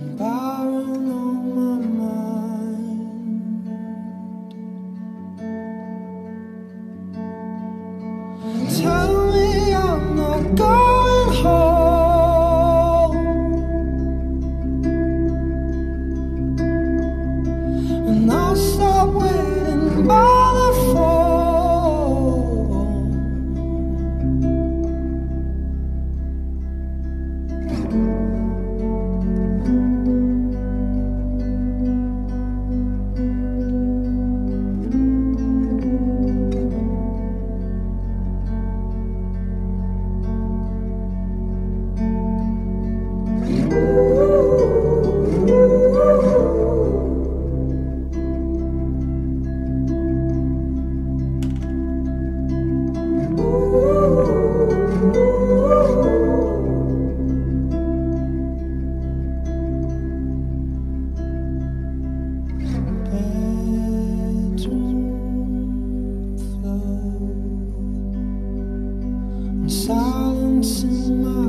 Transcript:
barren on silence in my